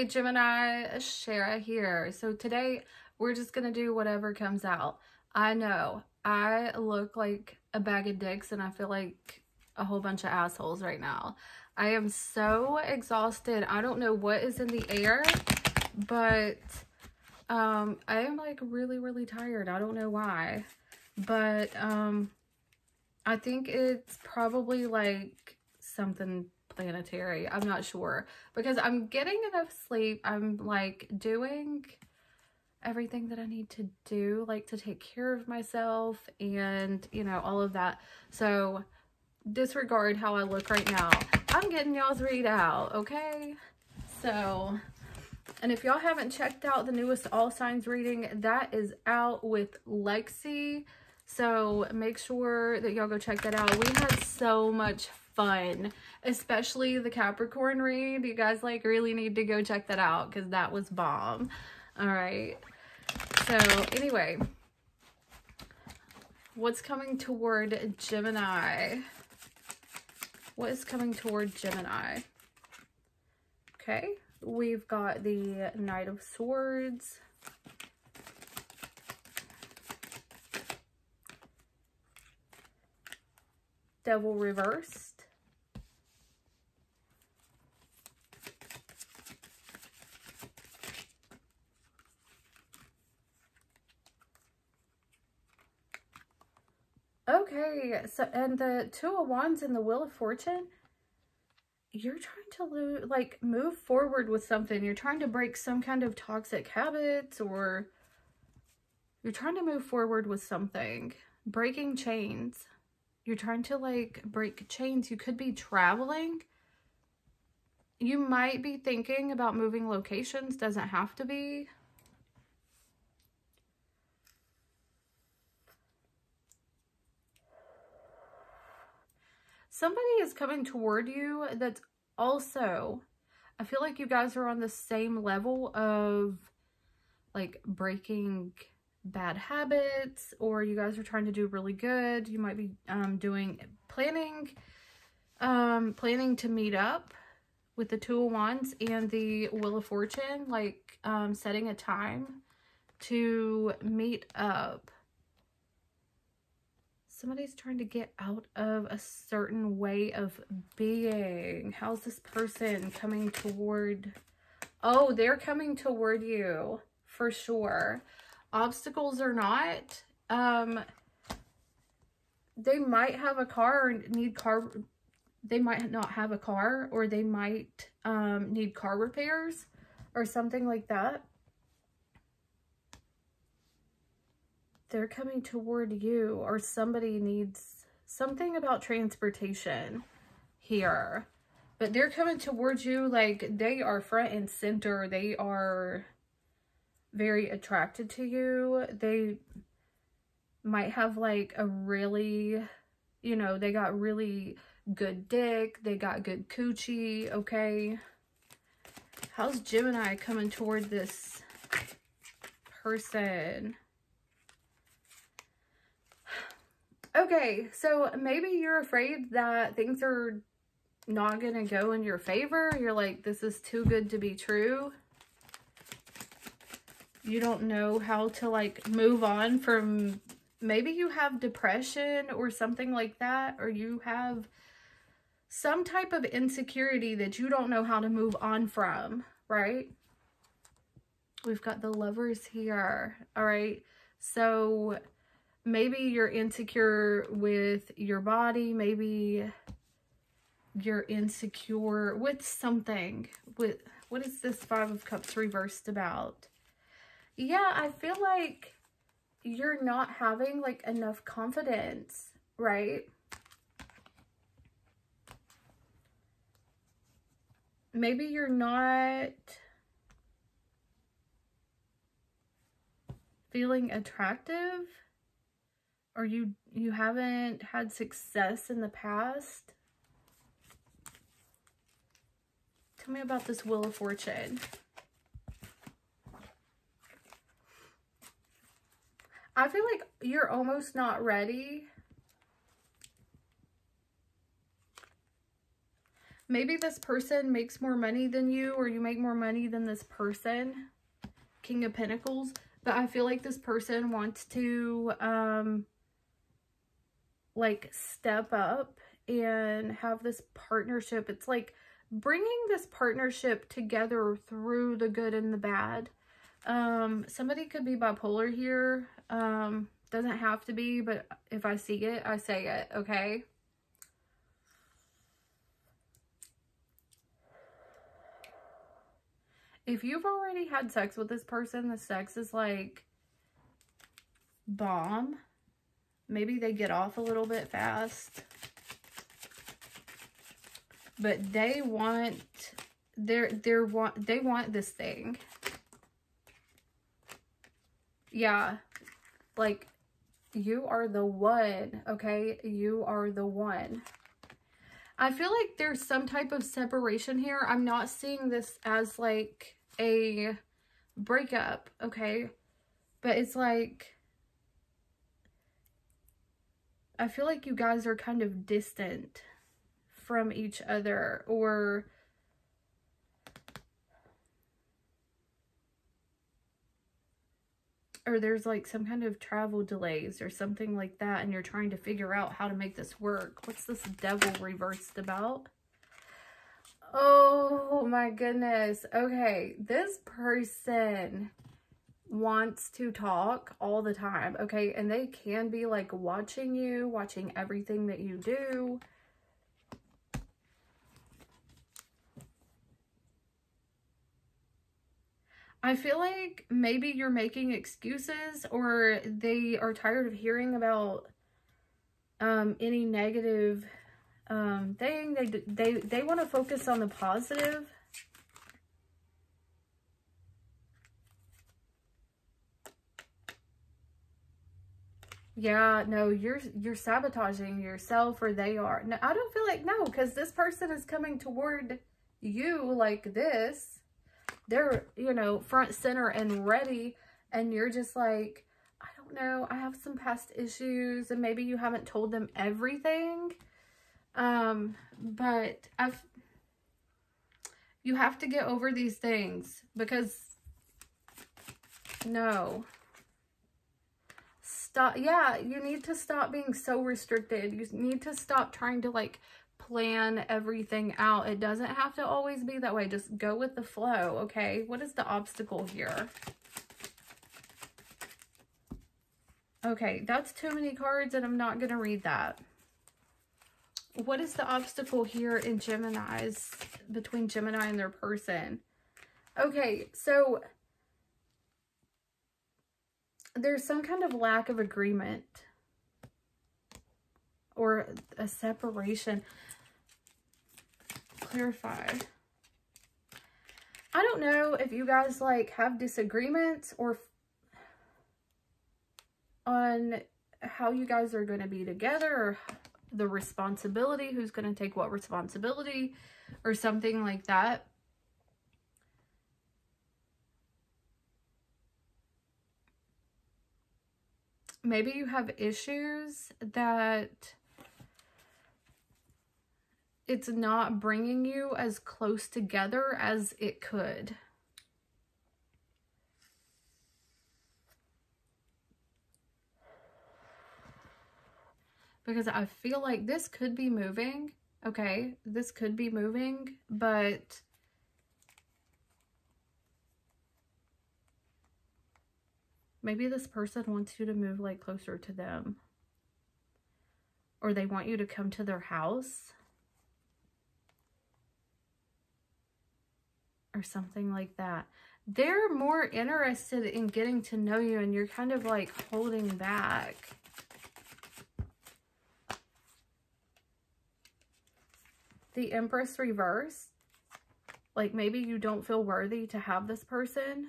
Hey Gemini, Shara here. So today we're just gonna do whatever comes out. I know I look like a bag of dicks and I feel like a whole bunch of assholes right now. I am so exhausted. I don't know what is in the air, but um, I am like really, really tired. I don't know why, but um, I think it's probably like something planetary. I'm not sure because I'm getting enough sleep. I'm like doing everything that I need to do, like to take care of myself and, you know, all of that. So disregard how I look right now. I'm getting y'all's read out, okay? So, and if y'all haven't checked out the newest All Signs reading, that is out with Lexi. So make sure that y'all go check that out. We had so much fun, especially the Capricorn read. You guys like really need to go check that out because that was bomb. All right. So anyway, what's coming toward Gemini? What is coming toward Gemini? Okay, we've got the Knight of Swords. Devil reversed. Okay, so and the Two of Wands and the Wheel of Fortune, you're trying to like move forward with something. You're trying to break some kind of toxic habits or you're trying to move forward with something. Breaking chains. You're trying to like break chains. You could be traveling. You might be thinking about moving locations. Doesn't have to be. Somebody is coming toward you that's also, I feel like you guys are on the same level of like breaking bad habits or you guys are trying to do really good. You might be um, doing planning, um, planning to meet up with the Two of Wands and the Wheel of Fortune, like um, setting a time to meet up somebody's trying to get out of a certain way of being. How's this person coming toward? Oh, they're coming toward you for sure. Obstacles or not, um, they might have a car or need car. They might not have a car or they might um, need car repairs or something like that. They're coming toward you or somebody needs something about transportation here. But they're coming towards you like they are front and center. They are very attracted to you. They might have like a really, you know, they got really good dick. They got good coochie, okay? How's Gemini coming toward this person? Okay, so maybe you're afraid that things are not going to go in your favor. You're like, this is too good to be true. You don't know how to like move on from, maybe you have depression or something like that, or you have some type of insecurity that you don't know how to move on from, right? We've got the lovers here, all right? So maybe you're insecure with your body. Maybe you're insecure with something. With What is this Five of Cups reversed about? Yeah, I feel like you're not having like enough confidence, right? Maybe you're not feeling attractive or you you haven't had success in the past tell me about this wheel of fortune i feel like you're almost not ready maybe this person makes more money than you or you make more money than this person. King of Pentacles. But I feel like this person wants to, um, like, step up and have this partnership. It's like bringing this partnership together through the good and the bad. Um, somebody could be bipolar here. Um, doesn't have to be, but if I see it, I say it, okay? If you've already had sex with this person, the sex is like bomb. Maybe they get off a little bit fast. But they want they're they're want they want this thing. Yeah. Like you are the one, okay? You are the one. I feel like there's some type of separation here. I'm not seeing this as like a breakup, okay? But it's like, I feel like you guys are kind of distant from each other or or there's like some kind of travel delays or something like that and you're trying to figure out how to make this work. What's this devil reversed about? Oh my goodness. Okay, this person wants to talk all the time, okay? And they can be like watching you, watching everything that you do. I feel like maybe you're making excuses or they are tired of hearing about um, any negative um, thing. They, they, they want to focus on the positive. Yeah, no, you're you're sabotaging yourself or they are. No, I don't feel like no, because this person is coming toward you like this they're, you know, front center and ready. And you're just like, I don't know, I have some past issues and maybe you haven't told them everything. Um, but I've, you have to get over these things because no, stop. Yeah, you need to stop being so restricted. You need to stop trying to like plan everything out. It doesn't have to always be that way. Just go with the flow, okay? What is the obstacle here? Okay, that's too many cards and I'm not to read that. What is the obstacle here in Gemini's, between Gemini and their person? Okay, so there's some kind of lack of agreement or a separation clarify. I don't know if you guys like have disagreements or on how you guys are going to be together or the responsibility, who's going to take what responsibility or something like that. Maybe you have issues that it's not bringing you as close together as it could. Because I feel like this could be moving, okay? This could be moving, but... Maybe this person wants you to move like closer to them. Or they want you to come to their house. or something like that. They're more interested in getting to know you and you're kind of like holding back. The Empress reverse. Like maybe you don't feel worthy to have this person.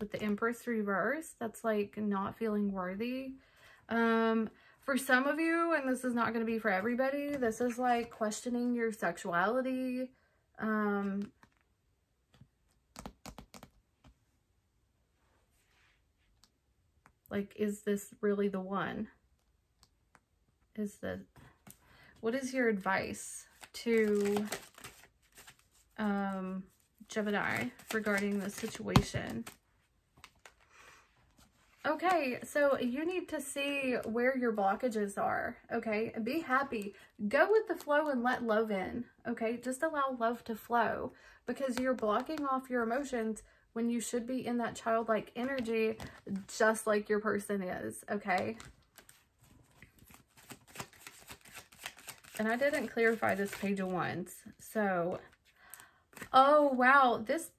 With the Empress reverse, that's like not feeling worthy. Um, for some of you, and this is not going to be for everybody, this is like questioning your sexuality, um, Like, is this really the one? Is the, what is your advice to um, Gemini regarding the situation. Okay, so you need to see where your blockages are, okay? Be happy. Go with the flow and let love in, okay? Just allow love to flow because you're blocking off your emotions when you should be in that childlike energy just like your person is, okay? And I didn't clarify this page once, so... Oh, wow, this...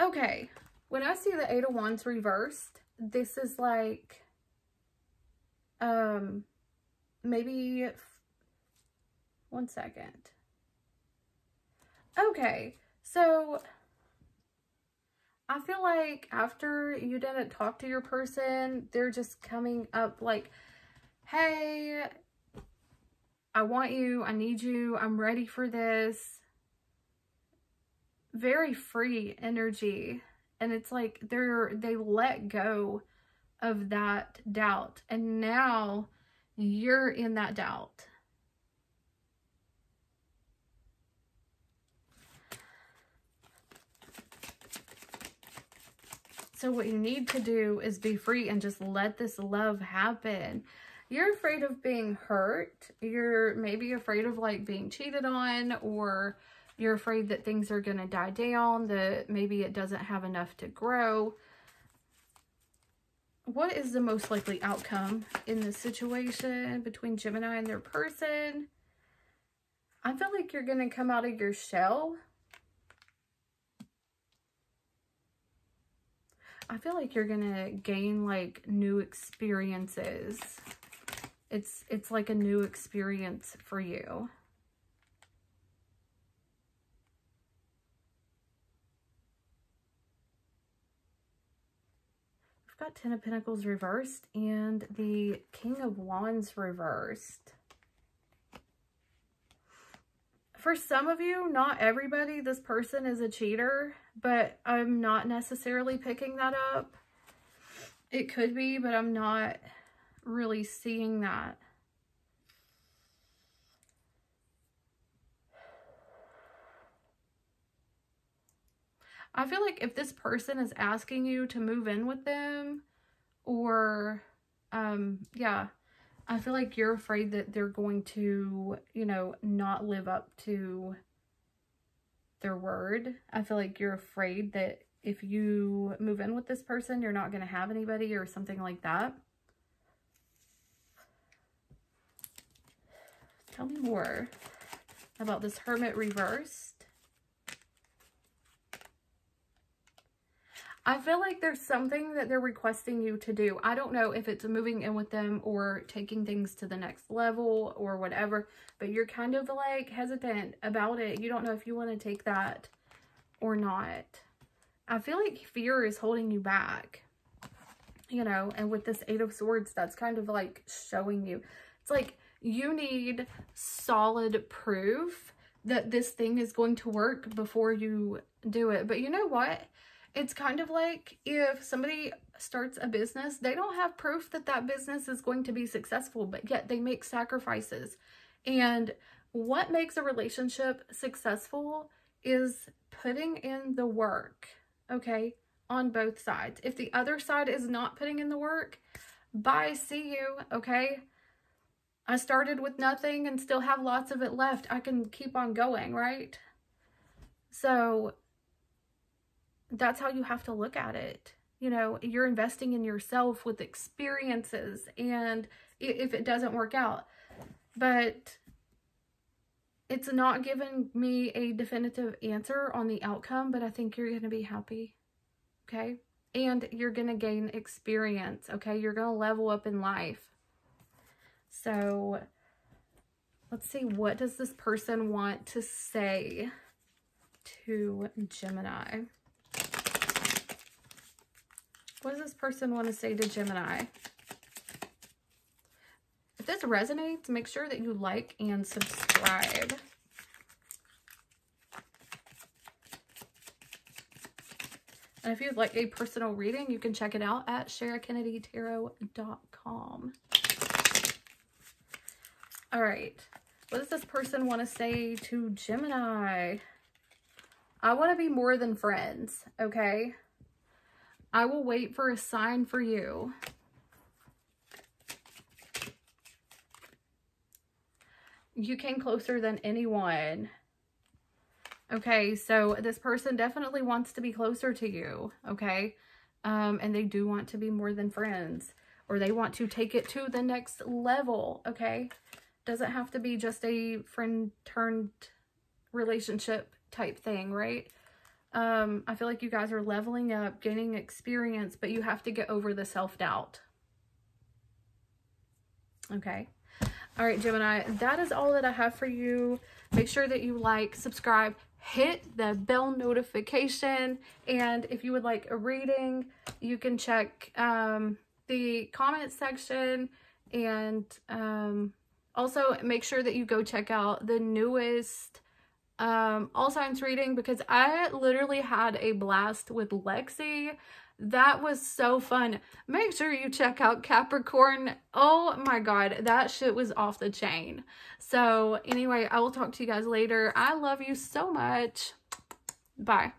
Okay, when I see the Eight of Wands reversed, this is like, um, maybe, one second. Okay, so I feel like after you didn't talk to your person, they're just coming up like, hey, I want you, I need you, I'm ready for this. Very free energy and it's like they're they let go of that doubt and now you're in that doubt So what you need to do is be free and just let this love happen. You're afraid of being hurt. You're maybe afraid of like being cheated on or you're afraid that things are going to die down, that maybe it doesn't have enough to grow. What is the most likely outcome in this situation between Gemini and their person? I feel like you're going to come out of your shell. I feel like you're going to gain like new experiences. It's it's like a new experience for you. Ten of Pentacles reversed and the King of Wands reversed. For some of you, not everybody, this person is a cheater, but I'm not necessarily picking that up. It could be, but I'm not really seeing that. I feel like if this person is asking you to move in with them or, um, yeah, I feel like you're afraid that they're going to, you know, not live up to their word. I feel like you're afraid that if you move in with this person, you're not going to have anybody or something like that. Tell me more about this Hermit reverse. I feel like there's something that they're requesting you to do. I don't know if it's moving in with them or taking things to the next level or whatever, but you're kind of like hesitant about it. You don't know if you want to take that or not. I feel like fear is holding you back, you know, and with this Eight of Swords, that's kind of like showing you. It's like you need solid proof that this thing is going to work before you do it. But you know what? It's kind of like if somebody starts a business, they don't have proof that that business is going to be successful, but yet they make sacrifices. And what makes a relationship successful is putting in the work, okay, on both sides. If the other side is not putting in the work, bye, see you, okay? I started with nothing and still have lots of it left. I can keep on going, right? So that's how you have to look at it. You know, you're investing in yourself with experiences and if it doesn't work out. But it's not giving me a definitive answer on the outcome, but I think you're going to be happy. Okay? And you're going to gain experience. Okay? You're going to level up in life. So, let's see. What does this person want to say to Gemini? What does this person want to say to Gemini? If this resonates, make sure that you like and subscribe. And if you'd like a personal reading, you can check it out at SharaKennedyTarot.com. All right. What does this person want to say to Gemini? I want to be more than friends, okay? I will wait for a sign for you. You came closer than anyone. Okay, so this person definitely wants to be closer to you, okay? Um, and they do want to be more than friends. Or they want to take it to the next level, okay? Doesn't have to be just a friend turned relationship type thing, right? Um, I feel like you guys are leveling up, gaining experience, but you have to get over the self-doubt. Okay. All right, Gemini, that is all that I have for you. Make sure that you like, subscribe, hit the bell notification. And if you would like a reading, you can check um, the comment section and um, also make sure that you go check out the newest um, all signs reading because I literally had a blast with Lexi. That was so fun. Make sure you check out Capricorn. Oh my God, that shit was off the chain. So anyway, I will talk to you guys later. I love you so much. Bye.